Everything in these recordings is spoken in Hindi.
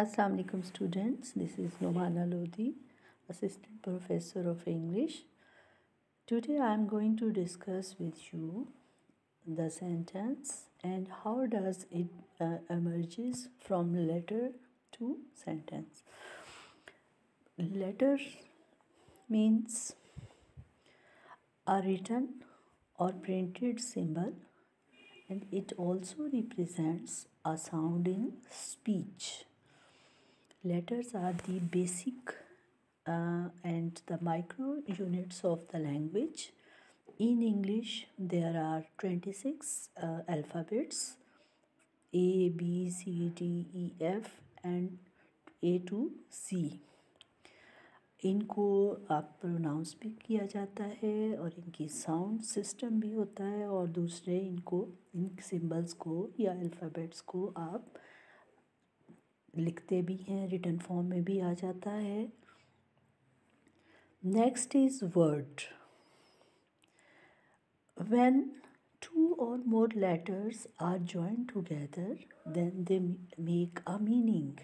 Assalamu alaikum students. This is Nomana Lodi, Assistant Professor of English. Today I am going to discuss with you the sentence and how does it uh, emerges from letter to sentence. Letter means a written or printed symbol and it also represents a sound in speech letters are the basic uh, and the micro units of the language in english there are 26 uh, alphabets a b c d e f and a to c इनको आप प्रोनाउंस भी किया जाता है और इनकी साउंड सिस्टम भी होता है और दूसरे इनको इन सिंबल्स को या अल्फ़ाबेट्स को आप लिखते भी हैं रिटर्न फॉर्म में भी आ जाता है। Next is word when two or more letters are join together then they make a meaning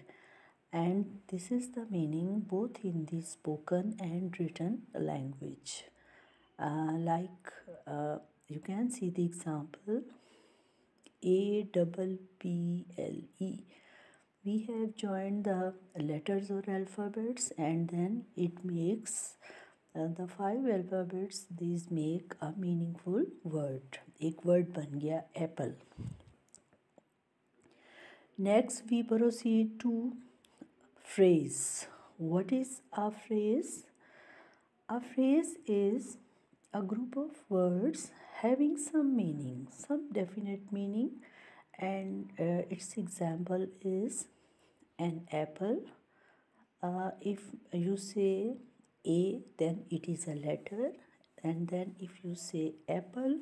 and this is the meaning both in the spoken and written language like you can see the example A double P L E we have joined the letters or alphabets and then it makes uh, the five alphabets these make a meaningful word एक word बन गया apple next we proceed to phrase what is a phrase a phrase is a group of words having some meaning some definite meaning and uh, its example is an apple. Uh, if you say a then it is a letter. And then if you say apple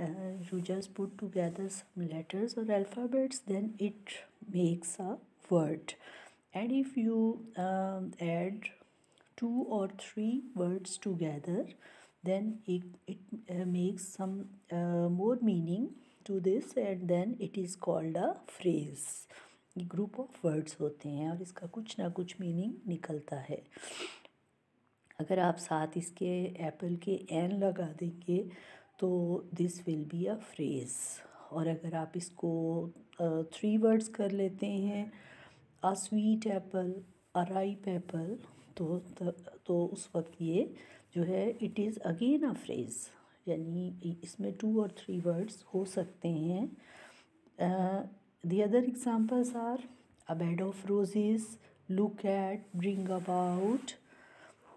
uh, you just put together some letters or alphabets then it makes a word. And if you um, add two or three words together then it, it uh, makes some uh, more meaning to this and then it is called a phrase. ये ग्रुप ऑफ़ वर्ड्स होते हैं और इसका कुछ ना कुछ मीनिंग निकलता है। अगर आप साथ इसके एप्पल के एन लगा देंगे तो this will be a phrase और अगर आप इसको थ्री वर्ड्स कर लेते हैं a sweet apple a ripe apple तो तो उस वक्त ये जो है it is again a phrase यानी इसमें टू और थ्री वर्ड्स हो सकते हैं। The other examples are a bed of roses look at bring about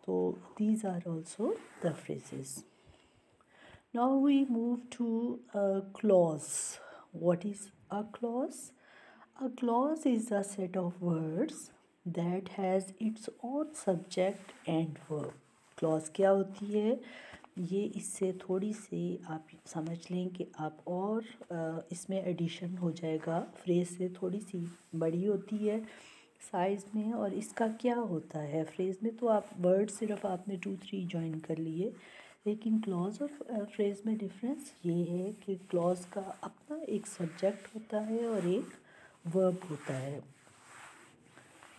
तो these are also the phrases now we move to clause what is a clause? A clause is a set of words that has its own subject and verb. Clause क्या होती है? ये इससे थोड़ी सी आप समझ लें कि आप और इसमें एडिशन हो जाएगा। फ्रेज़ से थोड़ी सी बड़ी होती है साइज़ में और इसका क्या होता है? फ्रेज़ में तो आप वर्ड सिर्फ़ आपने टू थ्री ज्वाइन कर लिए, लेकिन क्लॉज और फ्रेज़ में डिफरेंस ये है कि क्लॉज का अपना एक सब्जेक्ट होता है और एक वर्ब होता है।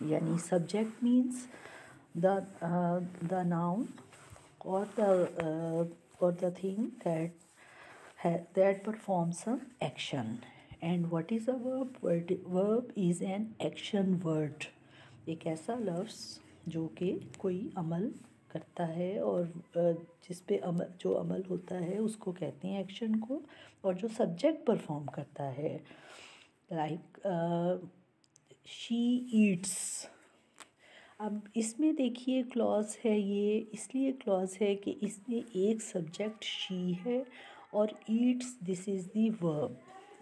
यानी subject means the the noun or the uh, or the thing that ha- that performs some action and what is a verb word verb is an action word एक ऐसा लफ्ज़ जो कि कोई अमल करता है और जिस पे अमल जो अमल होता है उसको कहते हैं एक्शन को और जो सब्जेक्ट परफॉर्म करता है लाइक शी ईट्स अब इसमें देखिए क्लॉज है ये, इसलिए क्लॉज है कि इसमें एक सब्जेक्ट शी है और it's this is the verb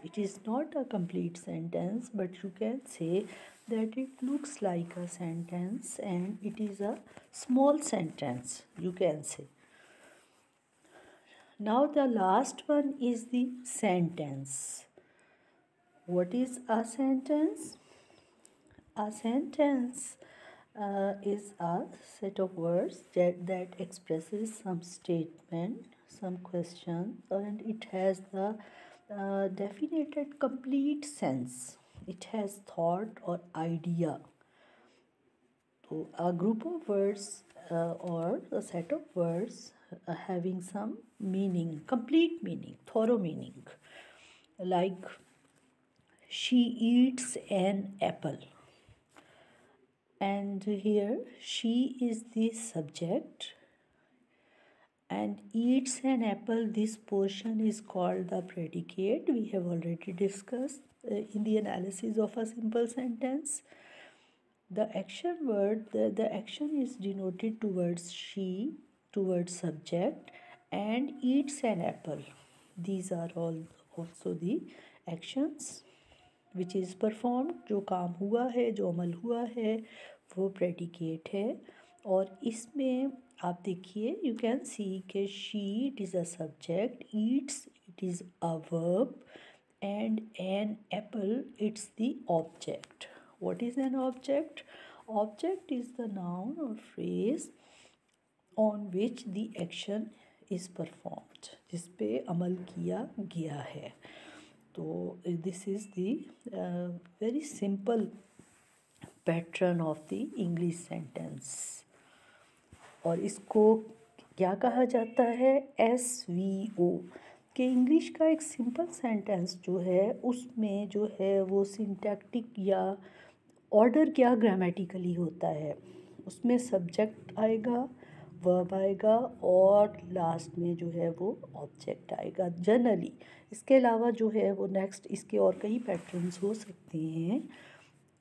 it is not a complete sentence but you can say that it looks like a sentence and it is a small sentence you can say now the last one is the sentence what is a sentence a sentence uh, is a set of words that, that expresses some statement, some question, and it has the uh, definite complete sense. It has thought or idea So a group of words uh, or a set of words uh, having some meaning, complete meaning, thorough meaning, like she eats an apple And here she is the subject and eats an apple. This portion is called the predicate. We have already discussed uh, in the analysis of a simple sentence the action word the, the action is denoted towards she towards subject and eats an apple these are all also the actions which is performed जो काम हुआ है जो अमल हुआ है वो प्रेडिकेट है। और इसमें आप देखिए यू कैन सी के she it is a subject it's it is a verb and an apple it's the object what is an object object is the noun और phrase on which the action is performed जिस पे अमल किया गया है। तो this is the very simple pattern of the English sentence और इसको क्या कहा जाता है? एस वी ओ कि इंग्लिश का एक सिंपल सेंटेंस जो है, उसमें जो है वो सिंटैक्टिक या ऑर्डर क्या ग्रामेटिकली होता है? उसमें सब्जेक्ट आएगा वर्ब आएगा और लास्ट में जो है वो ऑब्जेक्ट आएगा जनरली इसके अलावा जो है वो नेक्स्ट इसके और कई पैटर्न्स हो सकते हैं।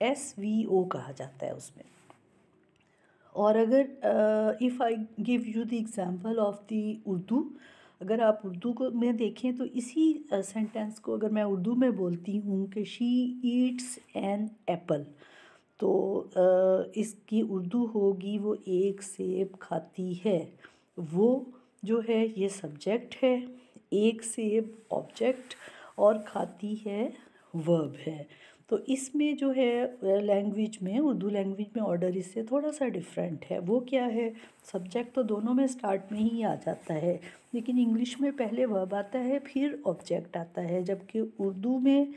एस वी ओ कहा जाता है उसमें। और अगर if I give you the example of the Urdu, अगर आप उर्दू को में देखें तो इसी सेंटेंस को अगर मैं उर्दू में बोलती हूँ कि शी ईट्स एन एप्पल तो इसकी उर्दू होगी वो एक सेब खाती है। वो जो है ये सब्जेक्ट है, एक सेब ऑब्जेक्ट और खाती है वर्ब है। तो इसमें जो है लैंग्वेज में, उर्दू लैंग्वेज में ऑर्डर इससे थोड़ा सा डिफरेंट है। वो क्या है? सब्जेक्ट तो दोनों में स्टार्ट में ही आ जाता है, लेकिन इंग्लिश में पहले वर्ब आता है, फिर ऑब्जेक्ट आता है, जबकि उर्दू में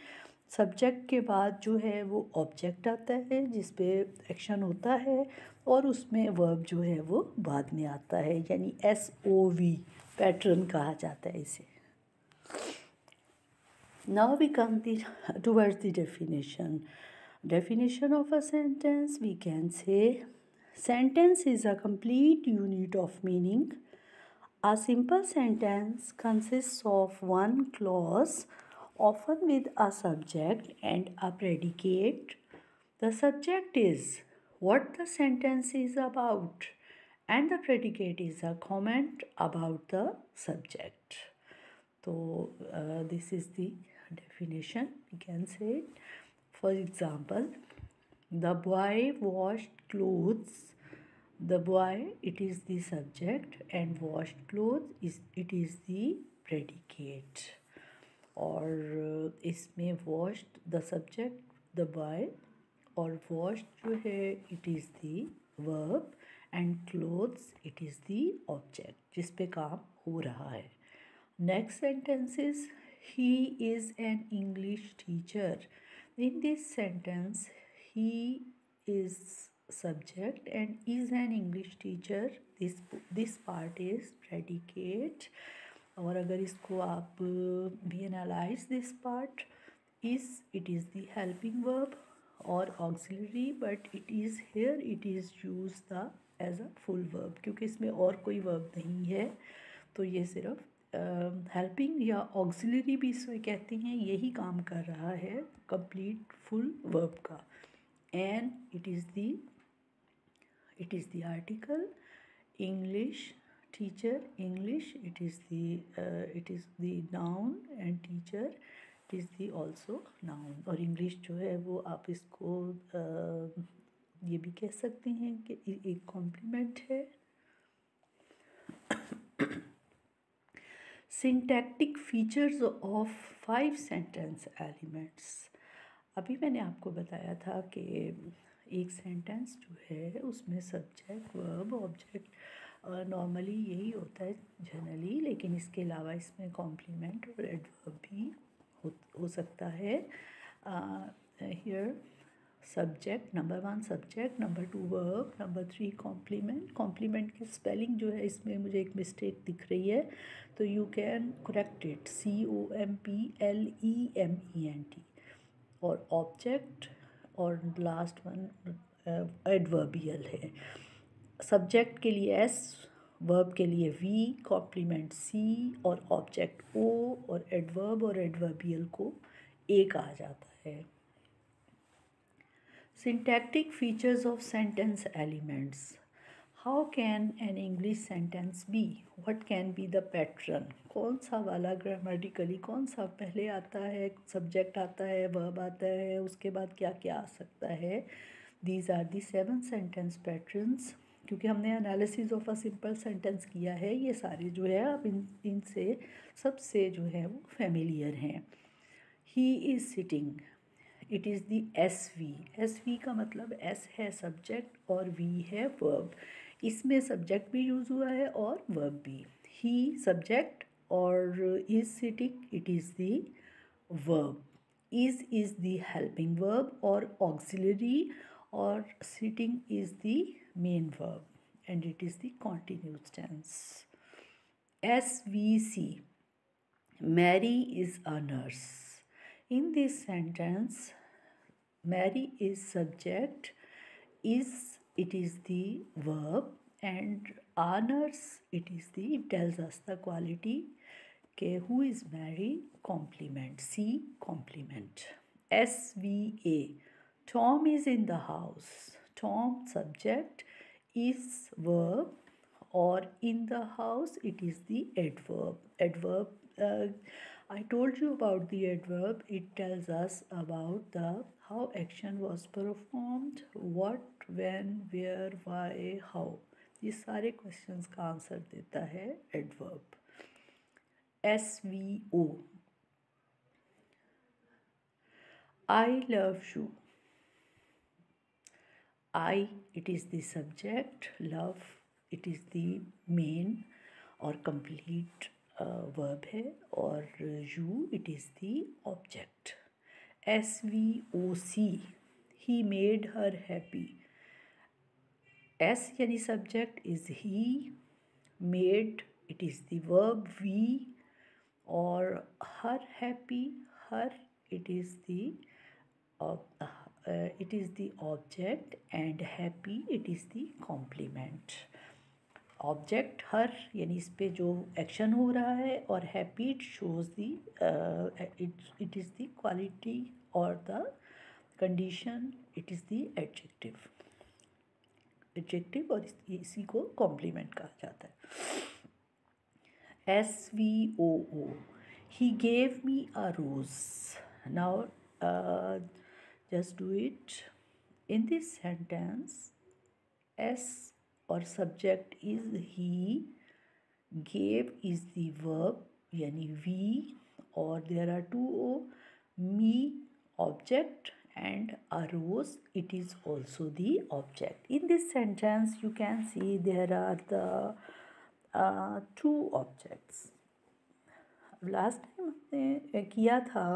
सब्जेक्ट के बाद जो है, वो ऑब्जेक्ट आता है जिस पे एक्शन होता है, और उसमें वर्ब जो है, वो बाद में आता है, यानी एस ओ वी पैटर्न कहा जाता है इसे। Now we come the, towards the definition. Definition of a sentence we can say sentence is a complete unit of meaning. A simple sentence consists of one clause often with a subject and a predicate. The subject is what the sentence is about and the predicate is a comment about the subject. So uh, this is the definition we can say it. for example the boy washed clothes the boy it is the subject and washed clothes is it is the predicate और इसमें washed the subject the boy और washed जो है it is the verb and clothes it is the object जिस पे काम हो रहा है next sentence is he is an English teacher. In this sentence, he is subject and is an English teacher. This this part is predicate. और अगर इसको आप भी analyse this part is it is the helping verb और auxiliary but it is here it is use the as a full verb क्योंकि इसमें और कोई वर्ब नहीं है तो ये सिर्फ़ हेल्पिंग या ऑक्सिलरी भी इसमें कहते हैं यही काम कर रहा है कंप्लीट फुल वर्ब का। And it is the it is the article English teacher English it is the it is the noun and teacher it is the also noun और इंग्लिश जो है वो आप इसको uh, ये भी कह सकते हैं कि एक कॉम्प्लीमेंट है। Syntactic features of five sentence elements. अभी मैंने आपको बताया था कि एक सेंटेंस जो है उसमें सब्जेक्ट वर्ब ऑब्जेक्ट नॉर्मली यही होता है जनरली लेकिन इसके अलावा इसमें कॉम्प्लीमेंट और एडवर्ब भी हो, हो सकता है। Here subject number one subject number two verb number three complement complement की स्पेलिंग जो है, इसमें मुझे एक मिस्टेक दिख रही है। तो you can correct it C O M P L E M E N T और ऑब्जेक्ट और लास्ट वन एडवर्बियल है। सब्जेक्ट के लिए एस वर्ब के लिए वी कॉम्प्लीमेंट सी और ऑब्जेक्ट ओ और एडवर्ब और एडवर्बियल को ए कहा जाता है। Syntactic features of sentence elements how can an English sentence be what can be the pattern कौन सा वाला ग्रामेटिकली कौन सा पहले आता है सब्जेक्ट आता है वर्ब आता है, उसके बाद क्या क्या आ सकता है? These are the seven sentence patterns क्योंकि हमने analysis of a simple sentence किया है, ये सारे जो है, अब इन, इनसे सबसे जो है वो फेमिलियर हैं। He is sitting it is the S V S V का मतलब एस है सब्जेक्ट और वी है वर्ब इसमें सब्जेक्ट भी यूज़ हुआ है और वर्ब भी. ही सब्जेक्ट और is sitting it is the verb is is the helping verb और auxiliary or sitting is the main verb. And it is the continuous tense. SVC Mary is a nurse. In this sentence, Mary is subject, is it is the verb and honors it is the it tells us the quality okay who is Mary complement C complement SVA Tom is in the house. Tom subject is verb or in the house it is the adverb. Adverb uh, I told you about the adverb. It tells us about the how action was performed, what, when, where, why, how. ये सारे क्वेश्चंस का आंसर देता है adverb S V O I love you I, it is the subject, love, it is the main or complete verb है और you it is the object S V O C he made her happy S यानी subject is he made it is the verb V और her happy her it is the it is the object and happy it is the complement object her, यानी इस पे जो एक्शन हो रहा है और happy it shows the it it is the quality और the condition it is the adjective adjective और इसी को कॉम्प्लीमेंट कहा जाता है। S V O O he gave me a rose now just do it. In this sentence, s और subject is he gave is the verb यानी वी और there are two O me object and a rose it is also the object in this sentence you can see there are the two objects last time हमने किया था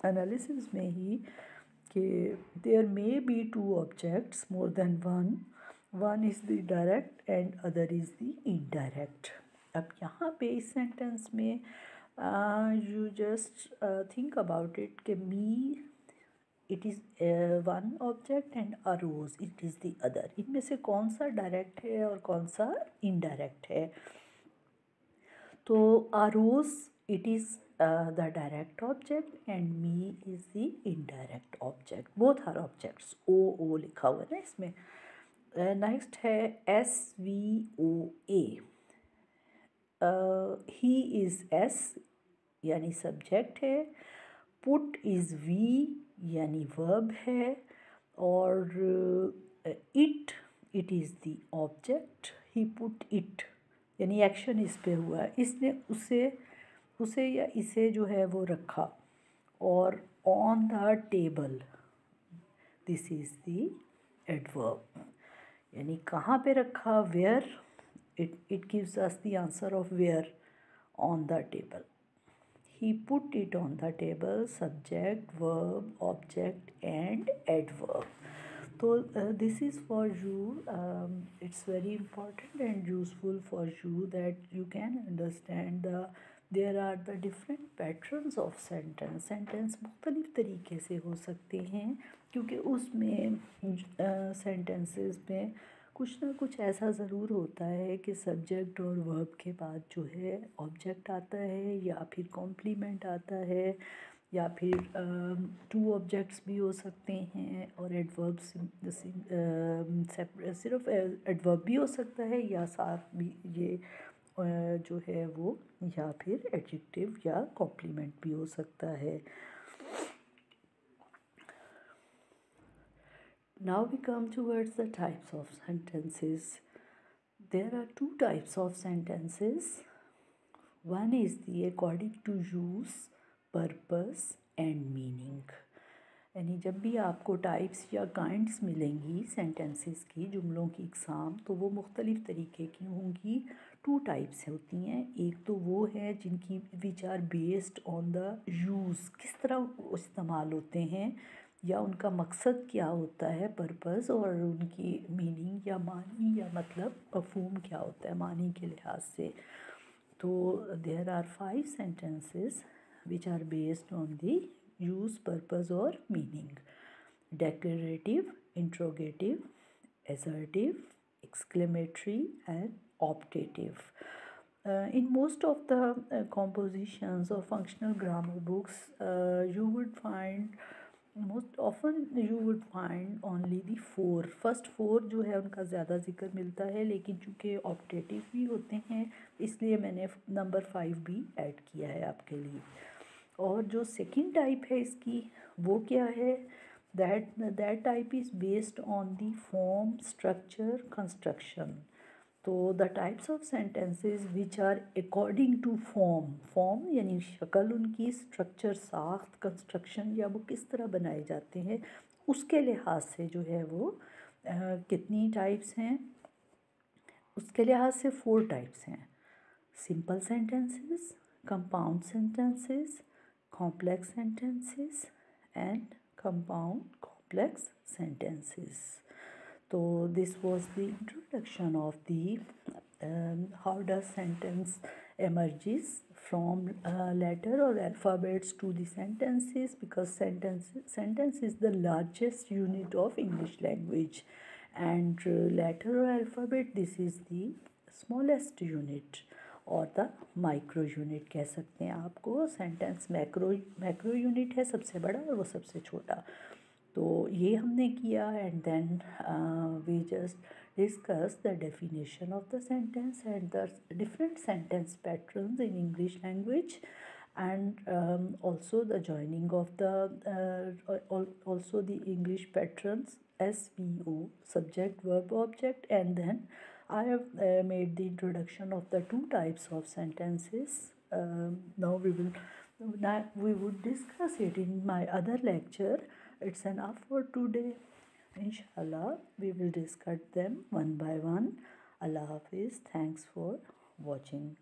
एनालिसिस में ही कि there may be two objects more than one one is the direct and other is the indirect अब यहाँ पे इस सेंटेंस में you just think about it कि me it is one object and a rose it is the other इनमें से कौन सा डायरेक्ट है और कौन सा इनडायरेक्ट है? तो a rose it is the direct object and me is is indirect object object. Both objects O o लिखा हुआ है ना इसमें। नेक्स्ट है S V O A he is S यानी सब्जेक्ट है. पुट इज़ वी यानी वर्ब है. और it it is the object he put it यानी एक्शन इस पे हुआ है. इसने उसे उसे या इसे जो है वो रखा. और on the table this is the adverb यानी कहाँ पे रखा where it it gives us the answer of where on the table he put it on the table subject verb object and adverb so uh, this is for you um, it's very important and useful for you that you can understand the there are the different patterns of sentence sentence मुख्तलिफ़ तरीके से हो सकते हैं, क्योंकि उसमें सेंटेंसेस में कुछ ना कुछ ऐसा ज़रूर होता है कि सब्जेक्ट और वर्ब के बाद जो है ऑब्जेक्ट आता है या फिर कॉम्प्लीमेंट आता है, या फिर टू ऑब्जेक्ट्स भी हो सकते हैं और एडवर्ब सिर्फ़ एडवर्ब भी हो सकता है या साथ भी ये जो है वो या फिर एडजेक्टिव या कॉम्प्लीमेंट भी हो सकता है। Now we come to words the types of sentences there are two types of sentences one is the according to use purpose and meaning यानी जब भी आपको टाइप्स या काइंड्स मिलेंगी सेंटेंसेस की, जुमलों की इकसाम तो वो मुख्तलिफ़ तरीके की होंगी। टू टाइप्स होती हैं। एक तो वो है जिनकी which are based on the use किस तरह इस्तेमाल होते हैं या उनका मकसद क्या होता है? पर्पस और उनकी मीनिंग या मानी या मतलब मफहूम क्या होता है मानी के लिहाज से। तो there are five sentences which are based on the use purpose और meaning declarative interrogative assertive exclamatory and optative. Uh, in most of the uh, compositions of functional grammar books, uh, you would find most often you would find only the four first four जो है उनका ज़्यादा ज़िक्र मिलता है लेकिन चूँकि ऑप्टेटिव भी होते हैं इसलिए मैंने नंबर फाइव भी ऐड किया है आपके लिए और जो सेकंड टाइप है इसकी वो क्या है that that type is based on the form structure construction तो the types of sentences which are according to form form यानी शक्ल उनकी स्ट्रक्चर साख्त कंस्ट्रक्शन या वो किस तरह बनाए जाते हैं उसके लिहाज से जो है वो आ, कितनी टाइप्स हैं? उसके लिहाज से फोर टाइप्स हैं। Simple sentences compound sentences complex sentences and compound complex sentences so this was the introduction of the um, how does sentence emerges from uh, letter or alphabets to the sentences because sentence sentence is the largest unit of english language and uh, letter or alphabet this is the smallest unit और द माइक्रो यूनिट कह सकते हैं आपको सेंटेंस मैक्रो मैक्रो यूनिट है सबसे बड़ा और वो सबसे छोटा तो ये हमने किया and then we just discuss the definition of the sentence and the different sentence patterns in English language and um, also the joining of the uh, also the English patterns SVO subject verb object and then I have uh, made the introduction of the two types of sentences um, now we will now we would discuss it in my other lecture it's enough for today. Inshallah we will discuss them one by one. Allah hafiz thanks for watching